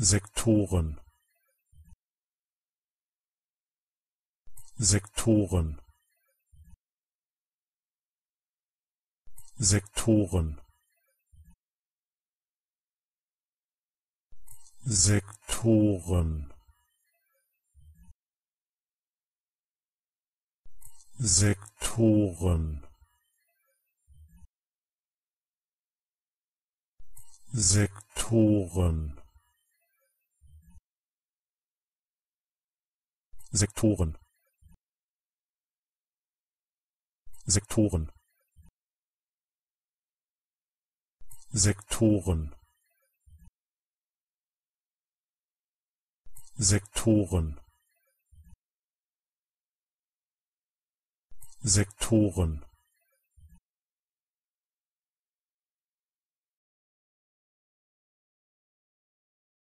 Sektoren. Sektoren. Sektoren. Sektoren. Sektoren. Sektoren Sektoren. Sektoren. Sektoren. Sektoren. Sektoren